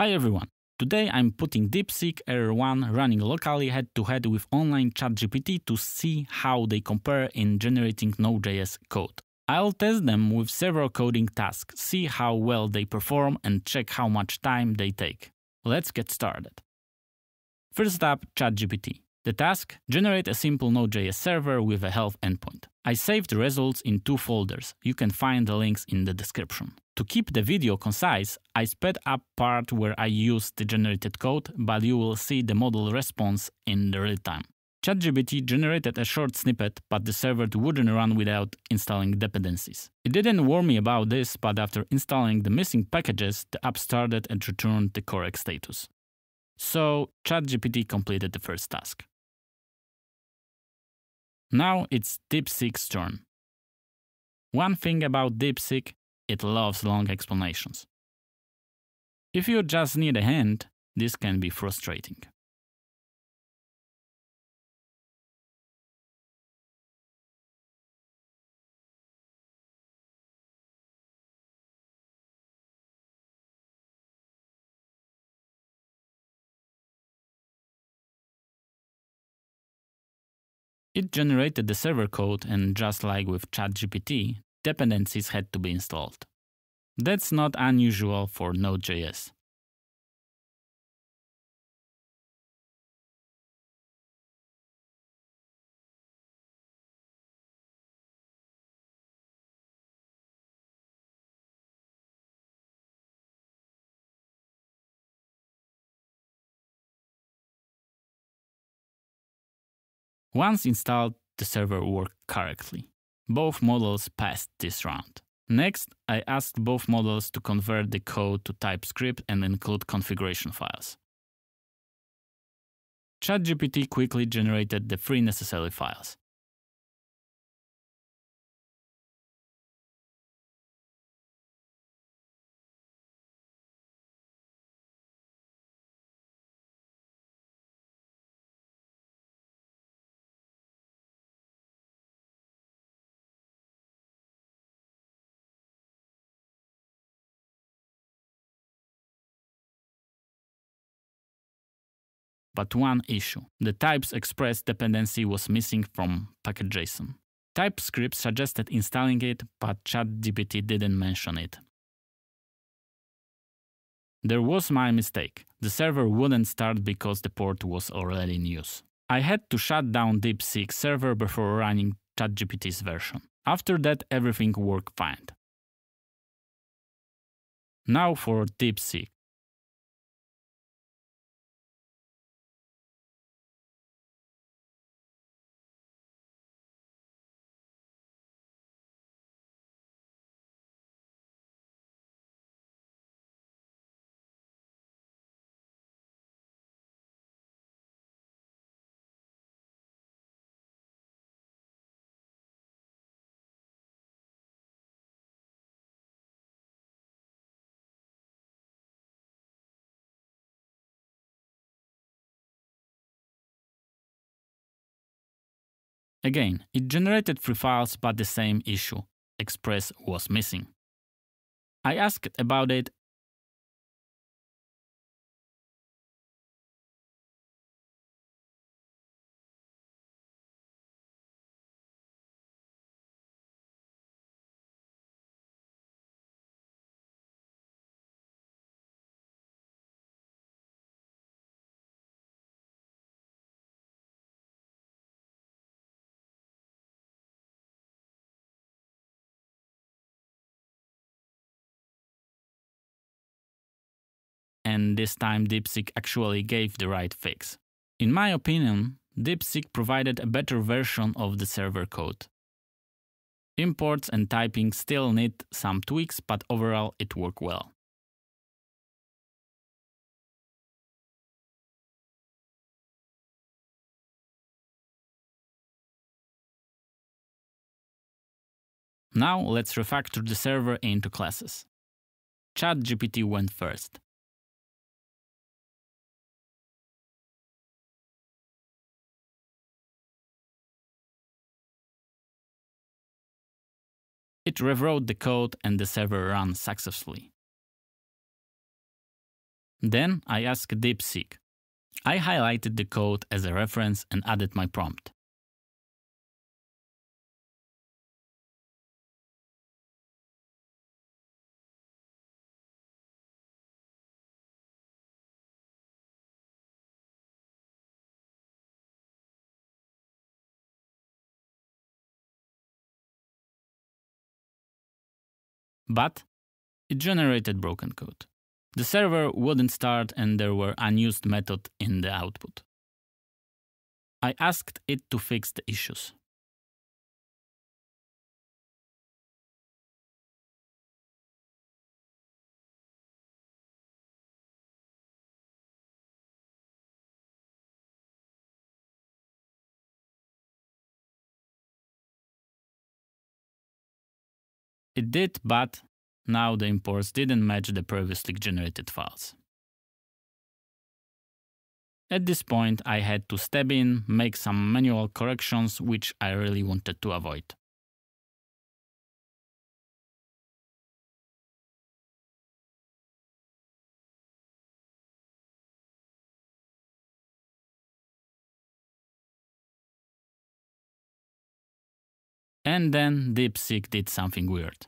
Hi everyone. Today I'm putting DeepSeek R1 running locally head to head with online ChatGPT to see how they compare in generating Node.js code. I'll test them with several coding tasks, see how well they perform, and check how much time they take. Let's get started. First up, ChatGPT. The task generate a simple Node.js server with a health endpoint. I saved the results in two folders. You can find the links in the description. To keep the video concise, I sped up part where I used the generated code, but you will see the model response in the real time. ChatGPT generated a short snippet, but the server wouldn't run without installing dependencies. It didn't warn me about this, but after installing the missing packages, the app started and returned the correct status. So ChatGPT completed the first task. Now it's DeepSeek's turn. One thing about DeepSeek, it loves long explanations. If you just need a hint, this can be frustrating. It generated the server code and just like with ChatGPT, dependencies had to be installed. That's not unusual for Node.js. Once installed, the server worked correctly. Both models passed this round. Next, I asked both models to convert the code to TypeScript and include configuration files. ChatGPT quickly generated the three necessary files. But one issue. The types express dependency was missing from package.json. TypeScript suggested installing it, but ChatGPT didn't mention it. There was my mistake. The server wouldn't start because the port was already in use. I had to shut down DeepSeek server before running ChatGPT's version. After that, everything worked fine. Now for DeepSeek. Again, it generated three files but the same issue. Express was missing. I asked about it this time DeepSeek actually gave the right fix. In my opinion, DeepSeek provided a better version of the server code. Imports and typing still need some tweaks, but overall it worked well. Now let's refactor the server into classes. ChatGPT went first. It rewrote the code and the server ran successfully. Then I asked DeepSeek. I highlighted the code as a reference and added my prompt. But it generated broken code. The server wouldn't start and there were unused methods in the output. I asked it to fix the issues. It did, but now the imports didn't match the previously generated files. At this point, I had to step in, make some manual corrections, which I really wanted to avoid. And then DeepSeek did something weird.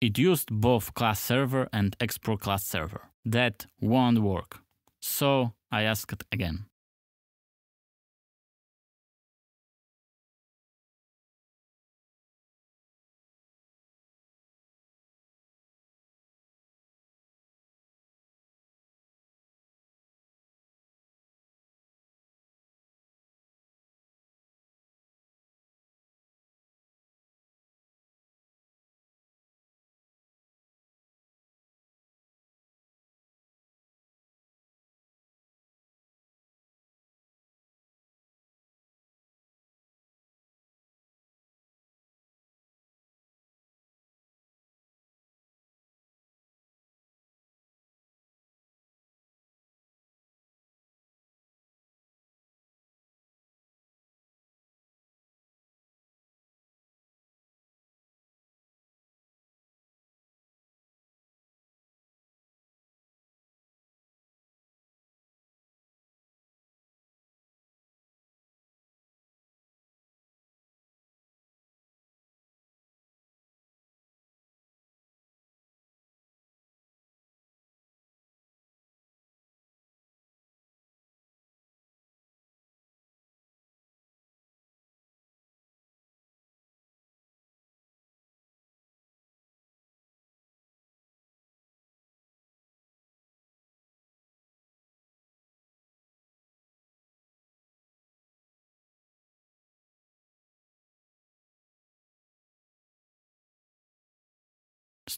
It used both class server and export class server. That won't work. So I asked again.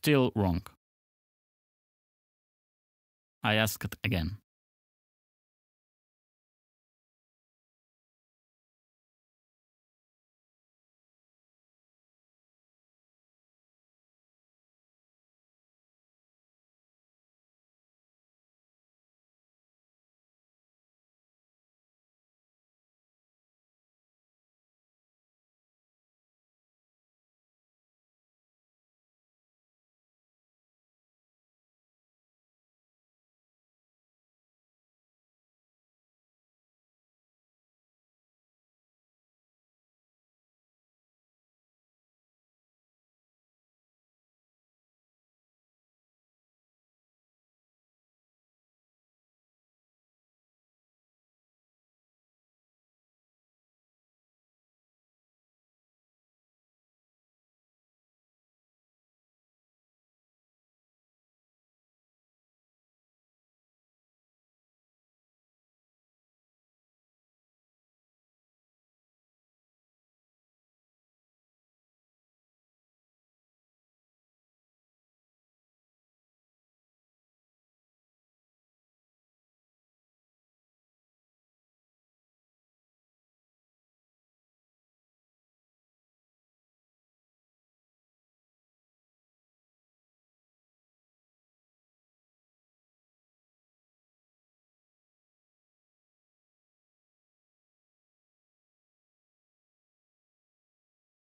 Still wrong. I asked again.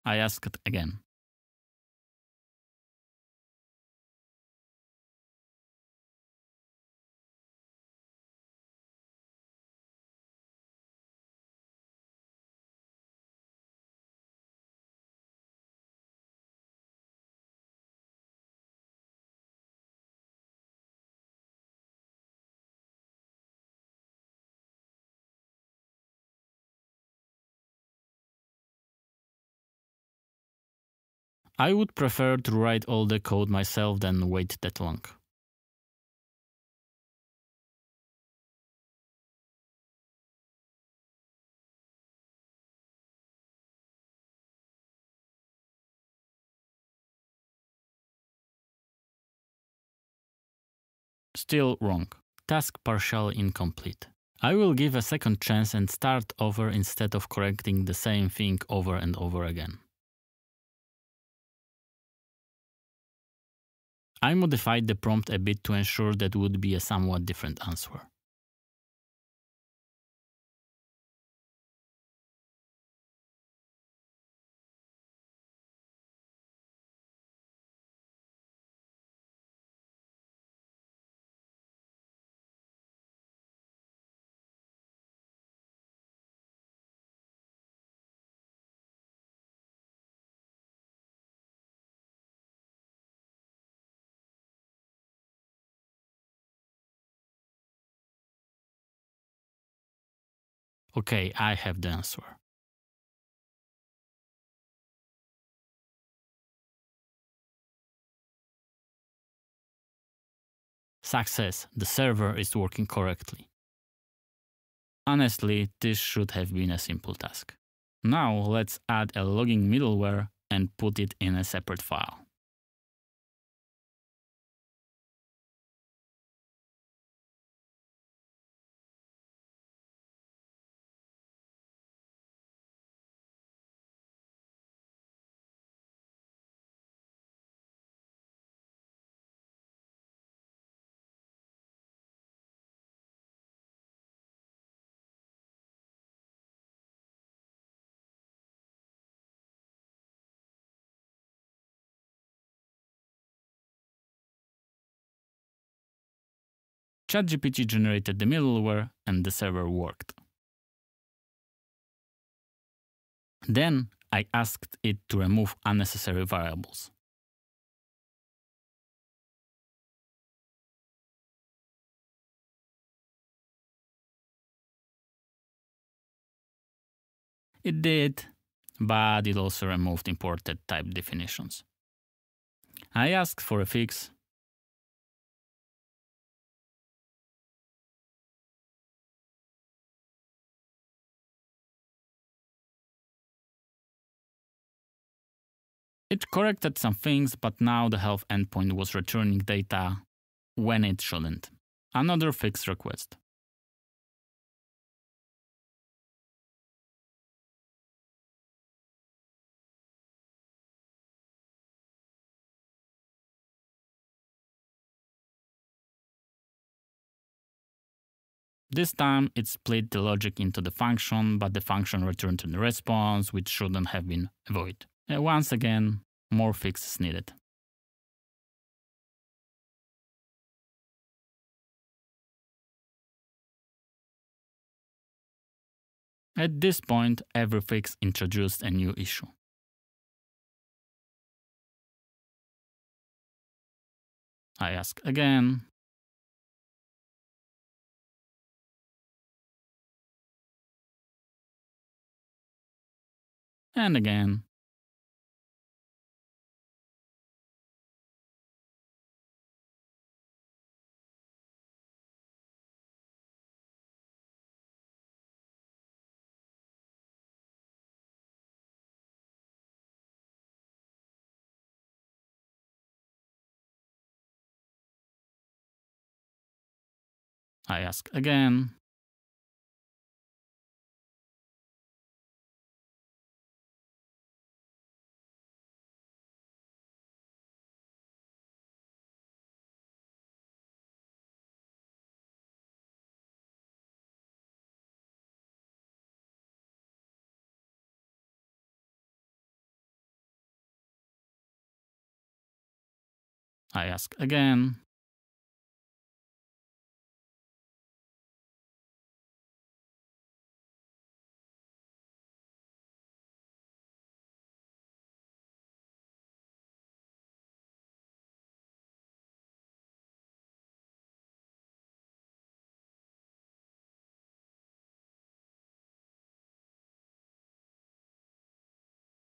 I asked again. I would prefer to write all the code myself than wait that long. Still wrong. Task partially incomplete. I will give a second chance and start over instead of correcting the same thing over and over again. I modified the prompt a bit to ensure that would be a somewhat different answer. Okay, I have the answer. Success, the server is working correctly. Honestly, this should have been a simple task. Now let's add a logging middleware and put it in a separate file. ChatGPT generated the middleware and the server worked. Then I asked it to remove unnecessary variables. It did, but it also removed imported type definitions. I asked for a fix It corrected some things, but now the health endpoint was returning data when it shouldn't. Another fix request. This time it split the logic into the function, but the function returned the response, which shouldn't have been a void. Once again, more fixes needed. At this point, every fix introduced a new issue. I ask again. And again. I ask again. I ask again.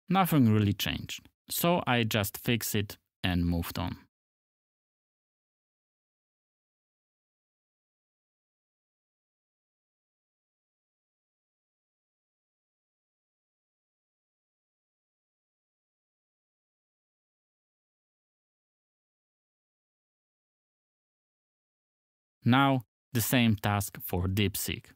Nothing really changed, so I just fixed it and moved on. Now the same task for DeepSeek.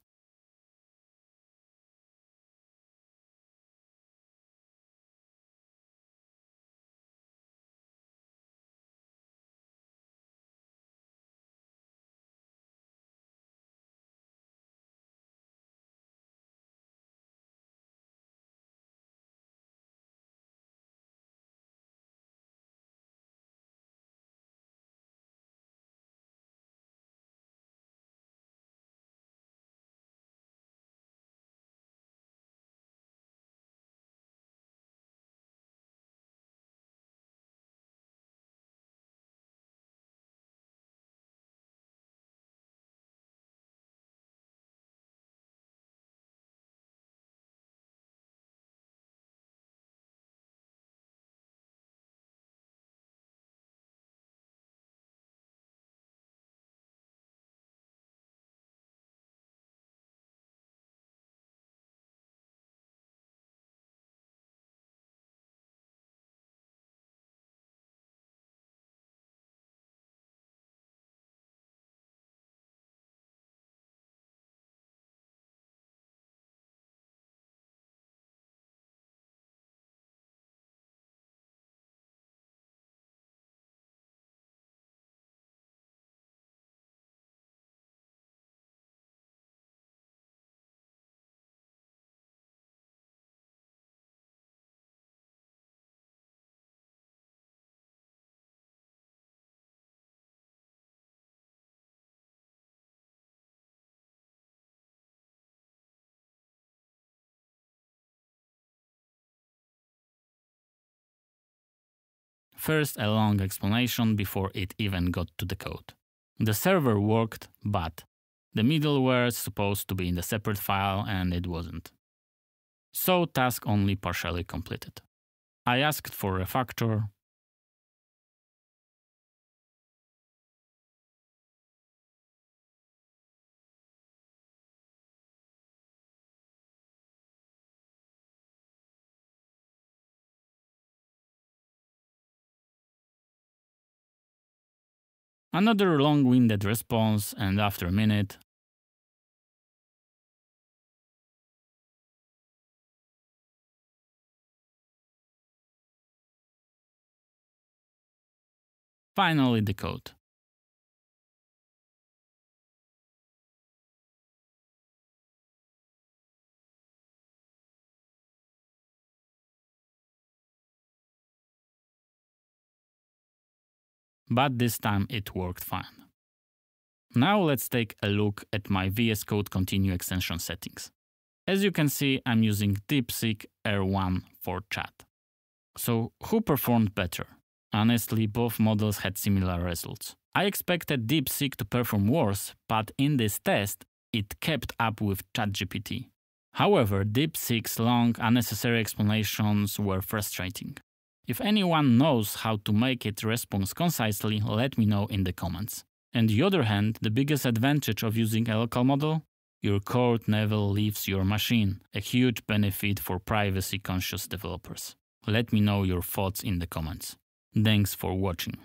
First, a long explanation before it even got to the code. The server worked, but the middleware is supposed to be in the separate file and it wasn't. So task only partially completed. I asked for a refactor, Another long-winded response and after a minute, finally the code. But this time it worked fine. Now let's take a look at my VS Code Continue extension settings. As you can see, I'm using DeepSeek R1 for chat. So who performed better? Honestly, both models had similar results. I expected DeepSeek to perform worse, but in this test, it kept up with ChatGPT. However, DeepSeek's long, unnecessary explanations were frustrating. If anyone knows how to make it respond concisely, let me know in the comments. On the other hand, the biggest advantage of using a local model? Your code never leaves your machine, a huge benefit for privacy conscious developers. Let me know your thoughts in the comments. Thanks for watching.